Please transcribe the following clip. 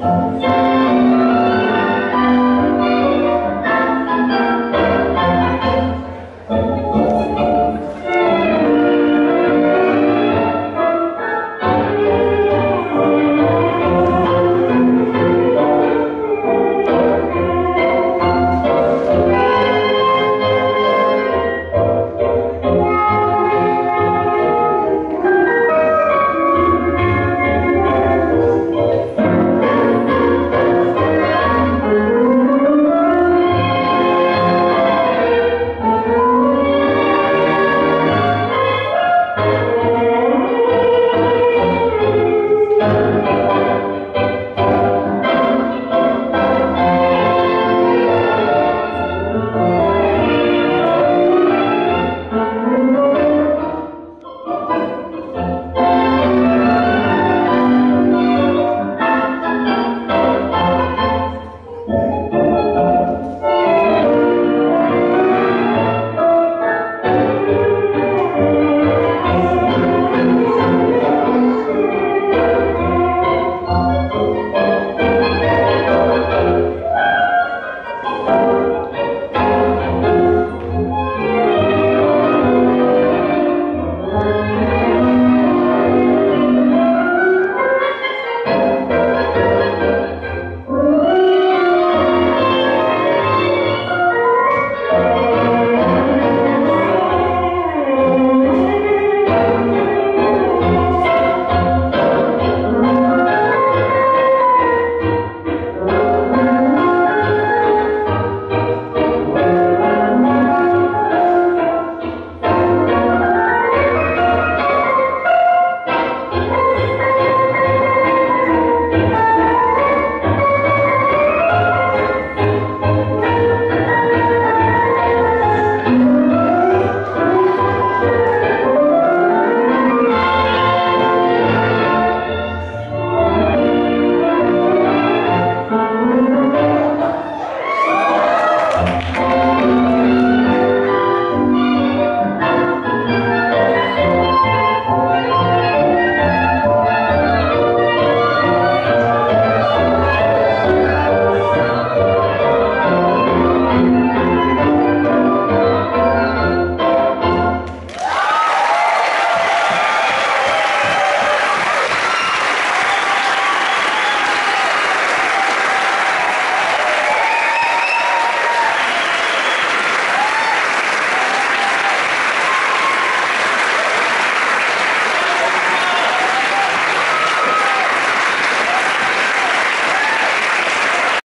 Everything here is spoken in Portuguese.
Música